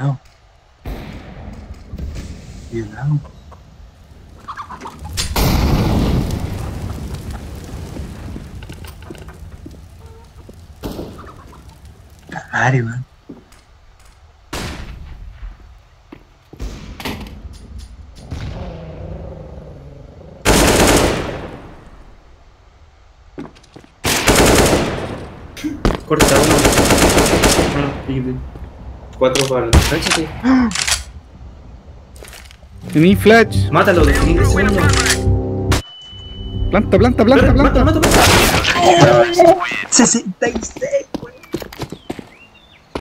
lado. Y el lado. Madre, weón. Corta uno. Ah, y- Cuatro balas. Cállate. Tení flash. Mátalo, de 10 segundos. Planta, planta, planta, Mata, planta. mata, mata. 66.